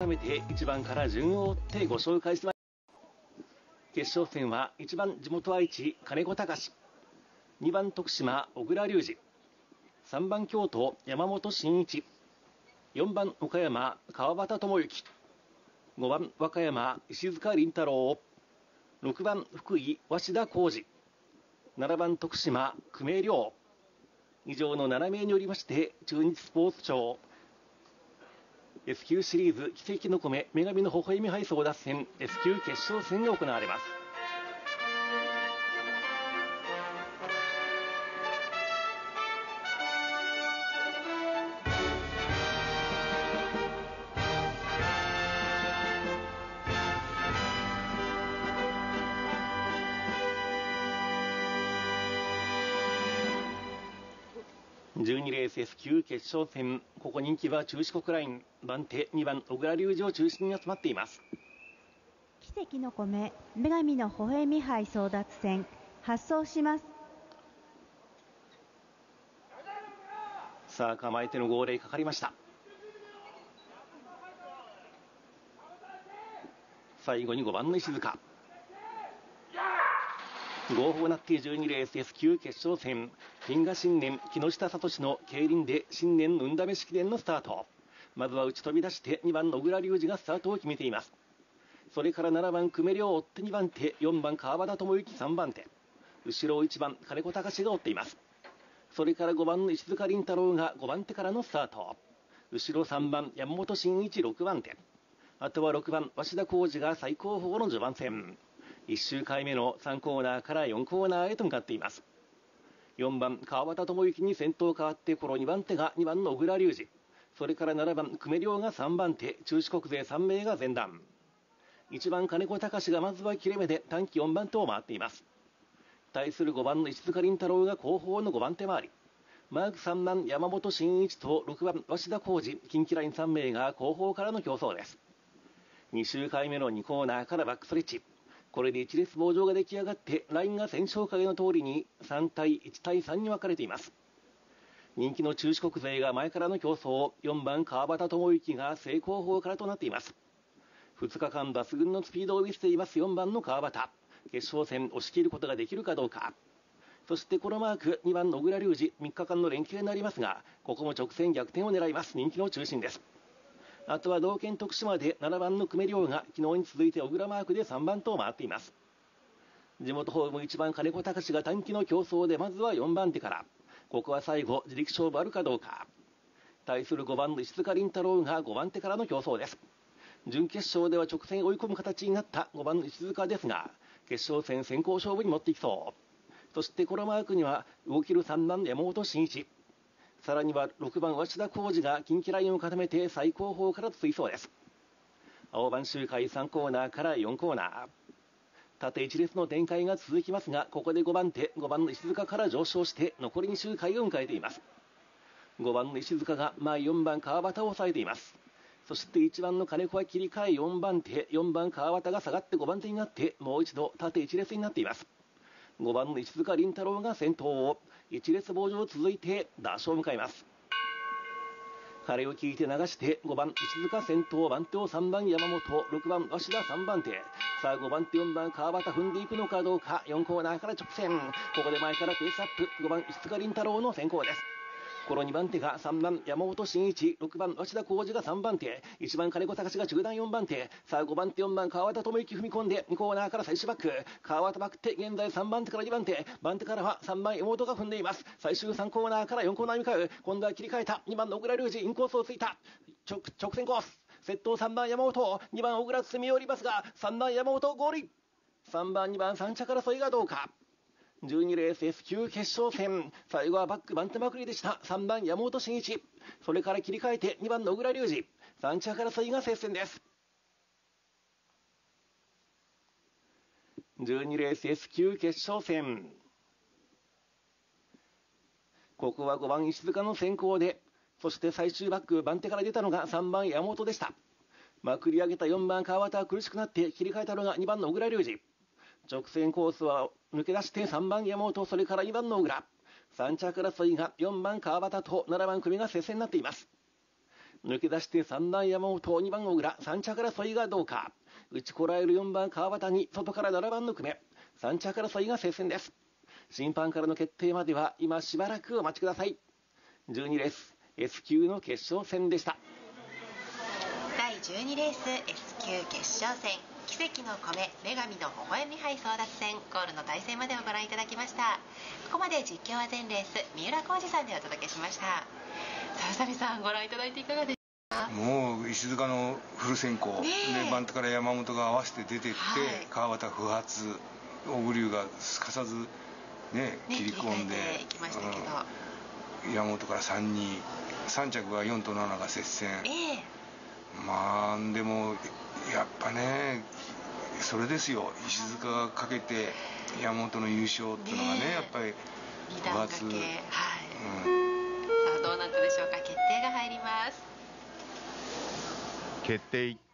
改めて1番から順を追ってご紹介します。決勝戦は1番地元愛知金子隆。2番徳島小倉隆二。3番京都山本慎一。4番岡山川端智之。5番和歌山石塚凛太郎。6番福井鷲田浩二7番徳島久米亮。以上の7名によりまして中日スポーツ庁。S 級シリーズ奇跡の米女神の微笑み配送脱線 S 級決勝戦が行われます。12レース S 級決勝戦ここ人気は中四国ライン。番手2番小倉隆二を中心に集まっています。奇跡の米女神の微笑み杯争奪戦発送します。さあ構えての号令かかりました。最後に5番の石塚合法なって12レース S 級決勝戦。金河新年木下聡の競輪で新年運試し式伝のスタート。まずは打ち飛び出して2番野倉隆二がスタートを決めています。それから7番久米亮を追って2番手4番川端智之3番手。後ろを1番金子隆が追っています。それから5番の石塚凛太郎が5番手からのスタート。後ろ3番山本慎一6番手。あとは6番鷲田浩二が最高峰の序盤戦。1周回目の3コーナーから4コーナーへと向かっています。4番川端智之に先頭変わってこの2番手が2番の小倉隆二。それから7番久米亮が3番手。中四国勢3名が前段。1番金子隆がまずは切れ目で短期4番手を回っています。対する5番の石塚凛太郎が後方の5番手回り。マーク3番山本慎一と6番鷲田浩二。近畿ライン3名が後方からの競争です。2周回目の2コーナーからバックストレッチ。これで1列棒状が出来上がってラインが戦勝影の通りに3対1対3に分かれています。人気の中四国勢が前からの競争4番川端智之が正攻法からとなっています。2日間抜群のスピードを見せています4番の川端。決勝戦押し切ることができるかどうか。そしてこのマーク2番野倉隆二。3日間の連携になりますがここも直線逆転を狙います。人気の中心です。あとは同県徳島で7番の久米亮が昨日に続いて小倉マークで3番と回っています。地元ホーム1番金子隆が短期の競争でまずは4番手から。ここは最後自力勝負あるかどうか。対する5番の石塚凛太郎が5番手からの競争です。準決勝では直線追い込む形になった5番の石塚ですが決勝戦先行勝負に持っていきそう。そしてこのマークには動ける3番山本慎一。さらには6番鷲田浩二が近畿ラインを固めて最高峰から追走です。青番周回3コーナーから4コーナー。縦一列の展開が続きますがここで5番手5番の石塚から上昇して残り2周回を迎えています。5番の石塚が前4番川端を抑えています。そして1番の金子は切り替え4番手4番川端が下がって5番手になってもう一度縦一列になっています。5番の石塚凛太郎が先頭を1列棒状続いて打者を迎えます。彼を聞いて流して5番石塚先頭番手を3番山本6番鷲田3番手。さあ5番手4番川端踏んでいくのかどうか4コーナーから直線。ここで前からペースアップ5番石塚凛太郎の先行です。この2番手が3番山本慎一6番鷲田浩二が3番手1番金子隆が中段4番手さあ5番手4番川端智之踏み込んで2コーナーから最終バック川端バックって現在3番手から2番手番手からは3番妹が踏んでいます。最終3コーナーから4コーナーに向かう今度は切り替えた2番の小倉隆二インコースをついた。直直線コース。先頭3番山本2番小倉進み寄りますが3番山本ゴール3番2番3着争いがどうか。12レース S 級決勝戦。最後はバック番手まくりでした。3番山本慎一。それから切り替えて2番野倉隆二。3着争いが接戦です。12レース S 級決勝戦。ここは5番石塚の先行で。そして最終バック番手から出たのが3番山本でした。まくり上げた4番川端は苦しくなって切り替えたのが2番の小倉隆二。直線コースは抜け出して3番山本それから2番の小倉。3着争いが4番川端と7番組が接戦になっています。抜け出して3番山本2番小倉3着争いがどうか。打ちこらえる4番川端に外から7番の久米3着争いが接戦です。審判からの決定までは今しばらくお待ちください。12レース S 級の決勝戦でした。第12レース S 級決勝戦。奇跡の米女神の微笑み杯争奪戦ゴールの対戦までをご覧いただきました。ここまで実況は全レース三浦浩二さんでお届けしました。さあ宇佐美さんご覧いただいていかがでした？もう石塚のフル先行、ねえ。でバントから山本が合わせて出てって、はい。川端不発小栗生がすかさずねね切り込んでいきましたけど、うん。山本から3人3着が4と7が接戦。ええ。まあでもやっぱねそれですよ。石塚がかけて山本の優勝っていうのがねねえ。やっぱり二段掛け。はい、うん。さあどうなったでしょうか。決定が入ります。決定